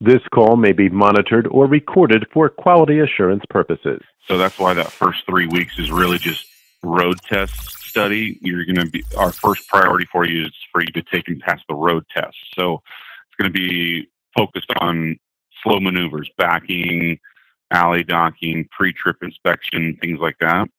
This call may be monitored or recorded for quality assurance purposes. So that's why that first three weeks is really just road test study. You're going to be our first priority for you is for you to take and pass the road test. So it's going to be focused on slow maneuvers, backing, alley docking, pre-trip inspection, things like that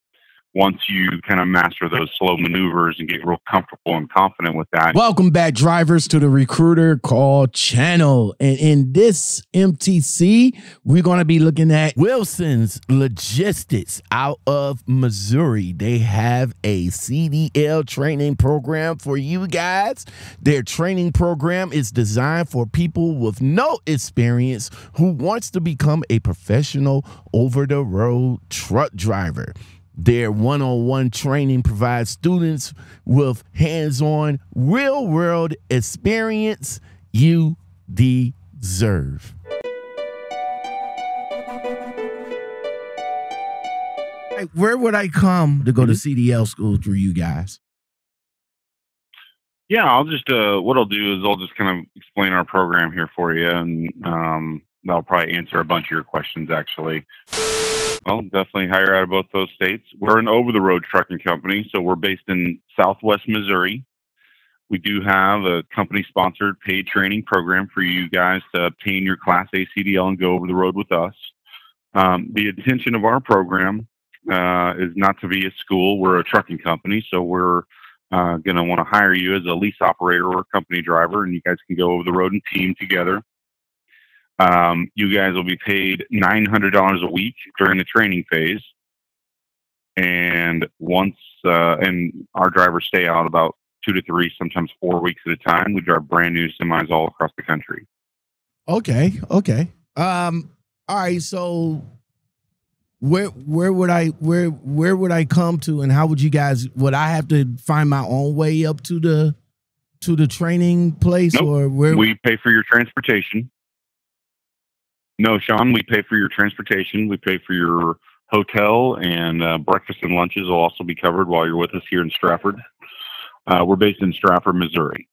once you kind of master those slow maneuvers and get real comfortable and confident with that. Welcome back, drivers, to the Recruiter Call channel. And in this MTC, we're going to be looking at Wilson's Logistics out of Missouri. They have a CDL training program for you guys. Their training program is designed for people with no experience who wants to become a professional over the road truck driver. Their one on one training provides students with hands on, real world experience you deserve. Where would I come to go to mm-hmm. CDL school through you guys? Yeah, I'll just uh, what I'll do is I'll just kind of explain our program here for you, and um, that'll probably answer a bunch of your questions actually. Well, definitely hire out of both those states. We're an over the road trucking company, so we're based in southwest Missouri. We do have a company sponsored paid training program for you guys to obtain your Class A CDL and go over the road with us. Um, the intention of our program uh, is not to be a school. We're a trucking company, so we're uh, going to want to hire you as a lease operator or a company driver, and you guys can go over the road and team together. Um, you guys will be paid $900 a week during the training phase. And once, uh, and our drivers stay out about two to three, sometimes four weeks at a time. We drive brand new semis all across the country. Okay. Okay. Um, all right. So where where would I where where would I come to and how would you guys would I have to find my own way up to the to the training place nope. or where we pay for your transportation no, Sean, we pay for your transportation. We pay for your hotel, and uh, breakfast and lunches will also be covered while you're with us here in Strafford. Uh, we're based in Strafford, Missouri.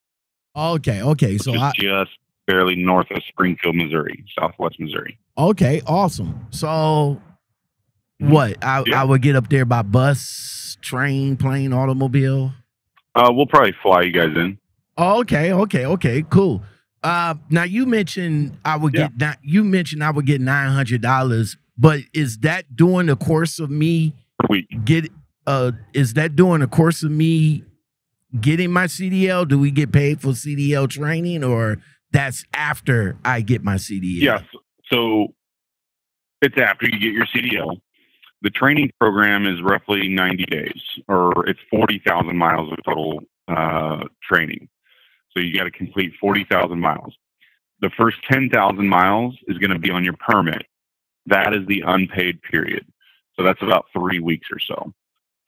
Okay, okay. So I, just barely north of Springfield, Missouri, Southwest Missouri. Okay, awesome. So what? I, yeah. I would get up there by bus, train, plane, automobile. Uh, we'll probably fly you guys in. okay, okay, okay, cool. Uh, now you mentioned I would yeah. get you mentioned I would get nine hundred dollars, but is that during the course of me get uh is that during the course of me getting my CDL? Do we get paid for CDL training or that's after I get my CDL? Yes. So it's after you get your CDL. The training program is roughly 90 days or it's 40,000 miles of total uh, training. So you got to complete 40,000 miles. The first 10,000 miles is going to be on your permit. That is the unpaid period. So that's about three weeks or so.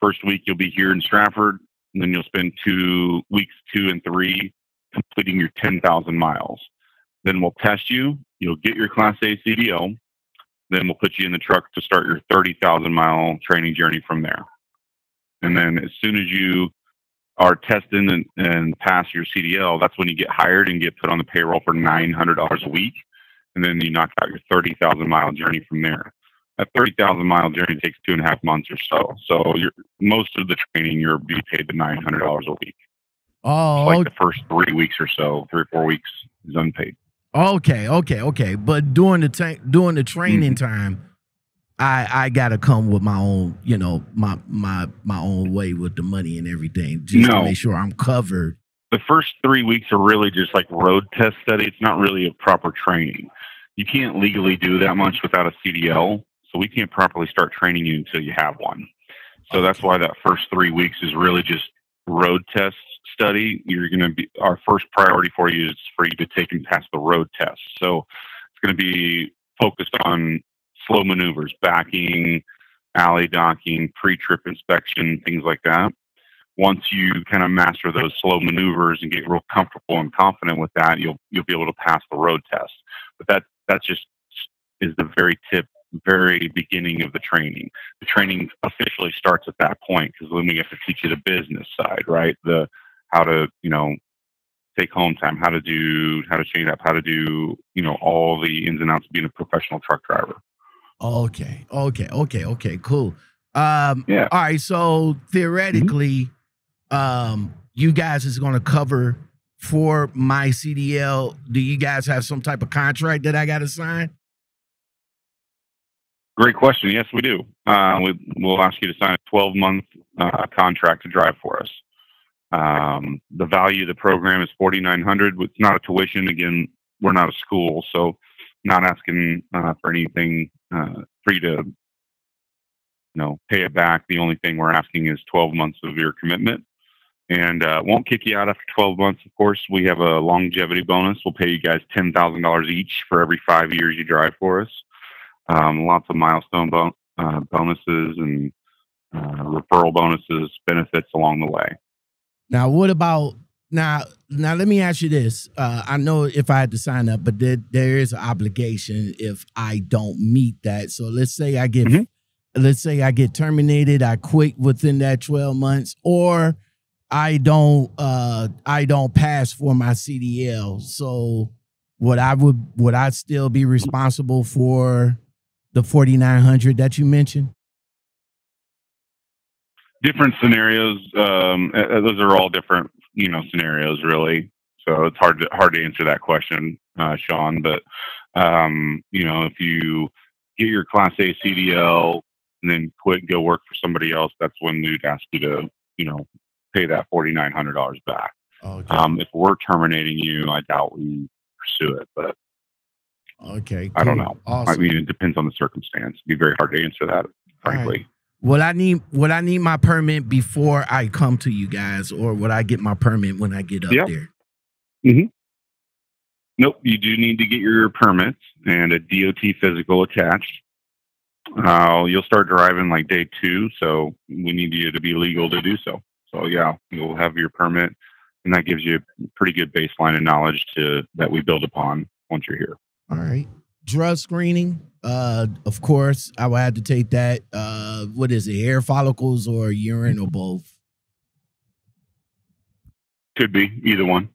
First week you'll be here in Strafford, and then you'll spend two weeks, two and three, completing your 10,000 miles. Then we'll test you. You'll get your Class A CDL. Then we'll put you in the truck to start your 30,000 mile training journey from there. And then as soon as you are testing and, and pass your CDL, that's when you get hired and get put on the payroll for $900 a week. And then you knock out your 30,000 mile journey from there. That 30,000 mile journey takes two and a half months or so. So you're, most of the training, you're be paid the $900 a week. Oh, like the first three weeks or so, three or four weeks is unpaid. Okay, okay, okay. But during the ta- during the training mm-hmm. time, I I gotta come with my own, you know, my my my own way with the money and everything, just no. to make sure I'm covered. The first three weeks are really just like road test study. It's not really a proper training. You can't legally do that much without a CDL, so we can't properly start training you until you have one. So that's why that first three weeks is really just road test study. You're going to be our first priority for you is for you to take and pass the road test. So it's going to be focused on slow maneuvers, backing, alley docking, pre-trip inspection, things like that. Once you kind of master those slow maneuvers and get real comfortable and confident with that, you'll you'll be able to pass the road test. But that that just is the very tip, very beginning of the training. The training officially starts at that point because then we have to teach you the business side, right? The how to you know take home time, how to do how to change up, how to do you know all the ins and outs of being a professional truck driver. Okay, okay, okay, okay, cool. Um, Yeah. All right. So theoretically, um, you guys is going to cover for my CDL. Do you guys have some type of contract that I got to sign? Great question. Yes, we do. Uh, we, we'll ask you to sign a 12 month uh, contract to drive for us. Um, the value of the program is 4,900. It's not a tuition. Again, we're not a school, so not asking uh, for anything uh, to, you know, pay it back. The only thing we're asking is 12 months of your commitment, and uh, won't kick you out after 12 months. Of course, we have a longevity bonus. We'll pay you guys $10,000 each for every five years you drive for us um, lots of milestone bon- uh, bonuses and uh, referral bonuses, benefits along the way. Now, what about now? Now, let me ask you this. Uh, I know if I had to sign up, but there, there is an obligation if I don't meet that. So let's say I get, Mhm. let's say I get terminated, I quit within that twelve months, or I don't, uh, I don't pass for my CDL. So would I would would I still be responsible for the forty nine hundred that you mentioned? Different scenarios. Um, those are all different, you know, scenarios really. So it's hard to hard to answer that question, uh, Sean. But um, you know, if you get your Class A CDL and then quit and go work for somebody else, that's when we'd ask you to, you know, pay that forty nine hundred dollars back. Okay. Um, if we're terminating you, I doubt we pursue it, but okay. I don't know. Awesome. I mean, it depends on the circumstance. It'd be very hard to answer that, frankly. Would I need would I need my permit before I come to you guys, or would I get my permit when I get up Yeah. there? Nope, you do need to get your permit and a DOT physical attached. Uh, you'll start driving like day two, so we need you to be legal to do so. So yeah, you'll have your permit, and that gives you a pretty good baseline of knowledge to that we build upon once you're here. All right. Drug screening. Uh, of course, I will have to take that. Uh, what is it? Hair follicles or urine or both? Could be either one.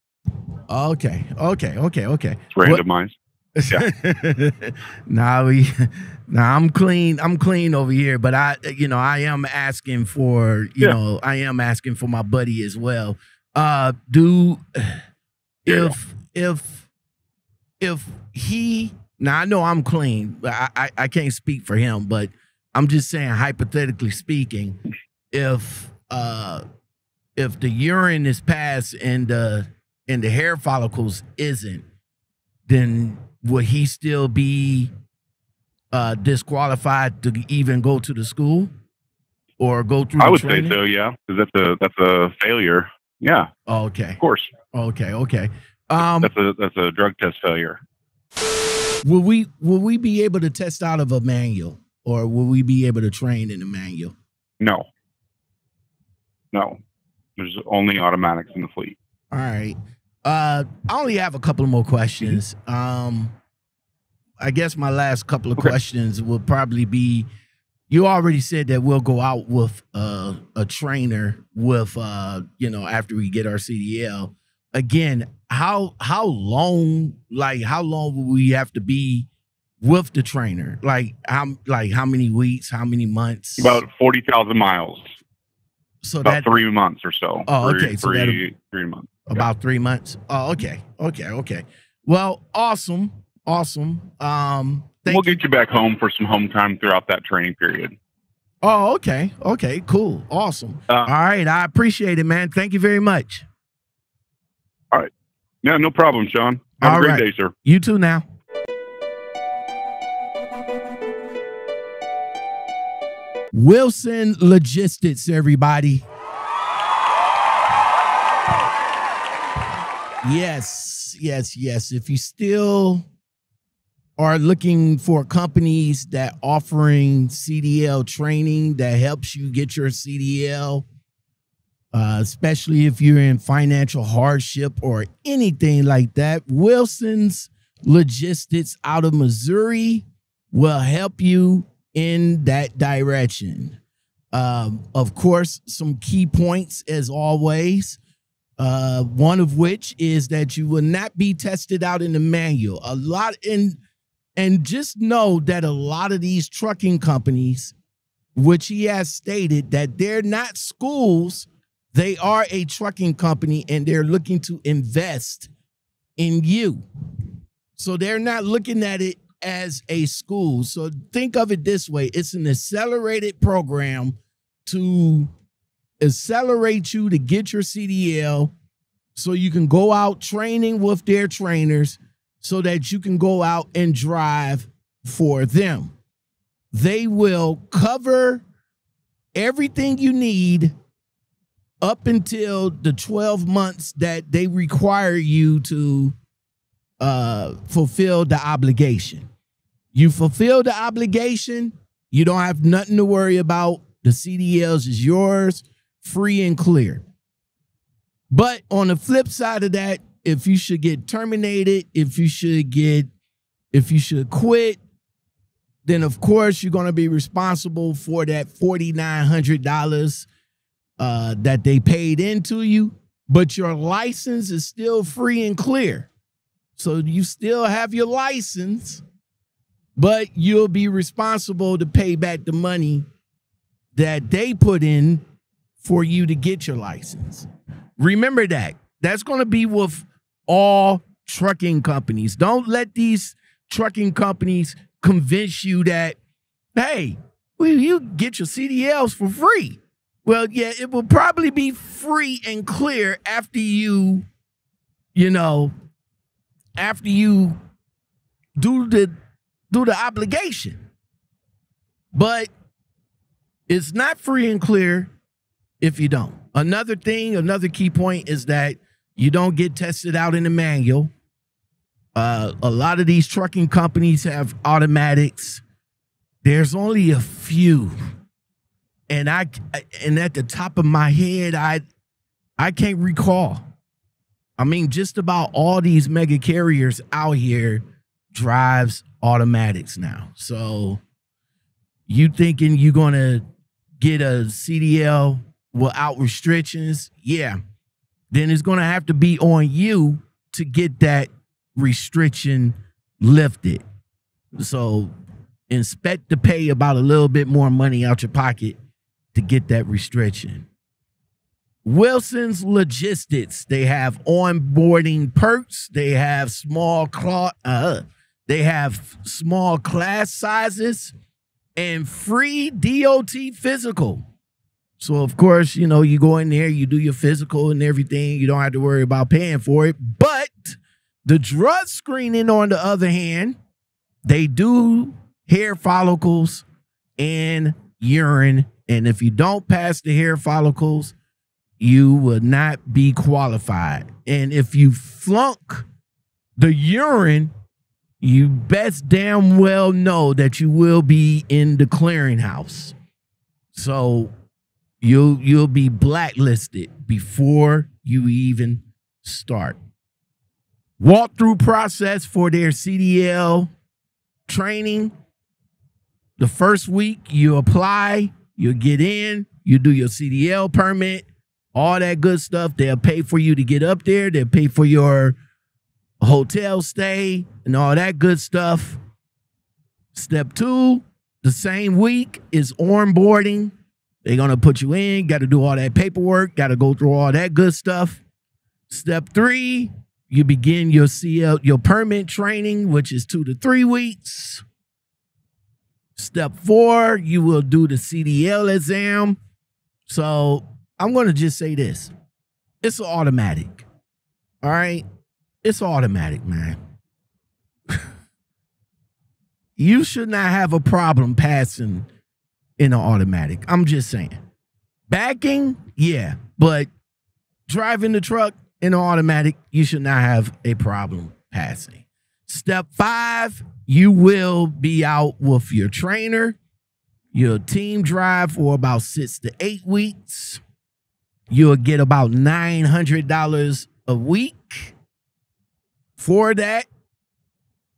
Okay. Okay. Okay. Okay. It's randomized. now we now I'm clean. I'm clean over here, but I you know, I am asking for, you Yeah. know, I am asking for my buddy as well. Uh do Yeah. if if if he now I know I'm clean, but I, I I can't speak for him, but I'm just saying hypothetically speaking, if uh if the urine is passed and the and the hair follicles isn't, then would he still be uh disqualified to even go to the school or go through I would training? say so. Yeah, because that's a that's a failure. Yeah, Oh, okay. of course. Okay, okay. Um That's a that's a drug test failure. Will we will we be able to test out of a manual or will we be able to train in a manual? No. No. There's only automatics in the fleet. All right. Uh I only have a couple more questions. Um I guess my last couple of Okay. questions will probably be you already said that we'll go out with uh, a trainer with uh you know after we get our CDL. Again, how how long like how long will we have to be with the trainer? Like how like how many weeks, how many months? About 40,000 miles. so About that three months or so. Oh, Three- okay, so Three, three months. about three months. Oh, okay, okay, okay. Well, awesome, awesome. Um, we'll get you back home for some home time throughout that training period. Oh, okay, okay, cool, awesome. Uh, All right, I appreciate it, man. Thank you very much. Yeah, no problem, Sean. Have All a great right. day, sir. You too now. Wilson Logistics, everybody. Yes, yes, yes. If you still are looking for companies that offering CDL training that helps you get your CDL, uh, especially if you're in financial hardship or anything like that, Wilson's Logistics out of Missouri will help you in that direction. Um, of course, some key points as always. Uh, one of which is that you will not be tested out in the manual. A lot in and just know that a lot of these trucking companies, which he has stated that they're not schools, they are a trucking company and they're looking to invest in you. So they're not looking at it as a school. So think of it this way it's an accelerated program to accelerate you to get your CDL so you can go out training with their trainers so that you can go out and drive for them. They will cover everything you need up until the 12 months that they require you to uh, fulfill the obligation. You fulfill the obligation, you don't have nothing to worry about. The CDLs is yours, free and clear. But on the flip side of that, if you should get terminated, if you should get, if you should quit, then of course you're going to be responsible for that $4,900 uh, that they paid into you. But your license is still free and clear. So you still have your license, but you'll be responsible to pay back the money that they put in for you to get your license. Remember that. That's going to be with all trucking companies. Don't let these trucking companies convince you that, hey, well, you get your CDLs for free. Well, yeah, it will probably be free and clear after you, you know, after you do the do the obligation. But it's not free and clear if you don't. Another thing, another key point is that you don't get tested out in the manual. Uh, a lot of these trucking companies have automatics. There's only a few, and I and at the top of my head, I I can't recall. I mean, just about all these mega carriers out here drives automatics now. So you thinking you're gonna get a CDL without restrictions, yeah, then it's going to have to be on you to get that restriction lifted. So inspect to pay about a little bit more money out your pocket to get that restriction. Wilson's Logistics, they have onboarding perks, they have small cl- uh, they have small class sizes and free DOT physical. So of course, you know, you go in there, you do your physical and everything. You don't have to worry about paying for it. But the drug screening, on the other hand, they do hair follicles and urine. And if you don't pass the hair follicles, you will not be qualified. And if you flunk the urine, you best damn well know that you will be in the clearinghouse. So you'll you'll be blacklisted before you even start. Walkthrough process for their CDL training. The first week you apply, you get in, you do your CDL permit, all that good stuff. They'll pay for you to get up there. They'll pay for your hotel stay and all that good stuff. Step two, the same week is onboarding. They're gonna put you in, got to do all that paperwork, got to go through all that good stuff. Step three, you begin your CL, your permit training, which is two to three weeks. Step four, you will do the CDL exam. So I'm gonna just say this: it's automatic. All right, it's automatic, man. you should not have a problem passing in an automatic. I'm just saying. Backing, yeah, but driving the truck in an automatic, you should not have a problem passing. Step five, you will be out with your trainer, your team drive for about six to eight weeks. You'll get about $900 a week for that.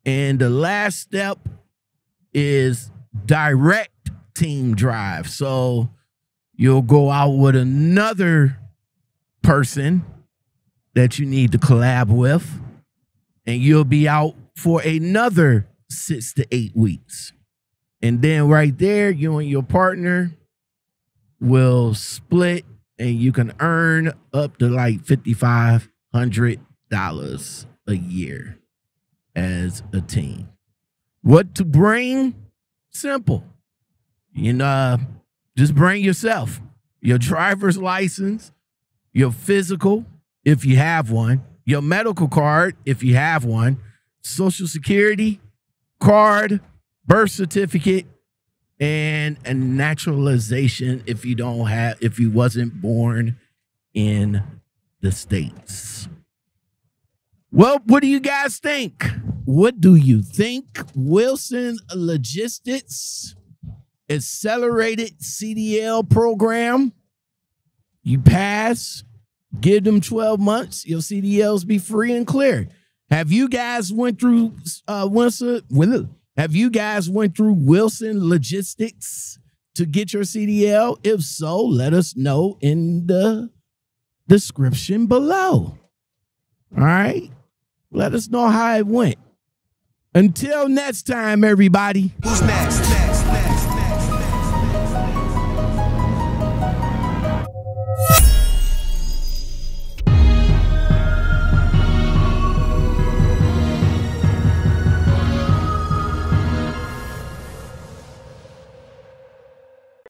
And the last step is direct team drive. So you'll go out with another person that you need to collab with, and you'll be out for another six to eight weeks. And then right there, you and your partner will split and you can earn up to like $5,500 a year as a team. What to bring? Simple. You know, just bring yourself, your driver's license, your physical, if you have one, your medical card, if you have one, social security card, birth certificate, and a naturalization if you don't have if you wasn't born in the states. Well, what do you guys think? What do you think Wilson Logistics accelerated CDL program? You pass, give them 12 months, your CDLs be free and clear. Have you guys went through uh Wilson have you guys went through Wilson Logistics to get your CDL? If so, let us know in the description below. All right? Let us know how it went. Until next time, everybody. Who's next?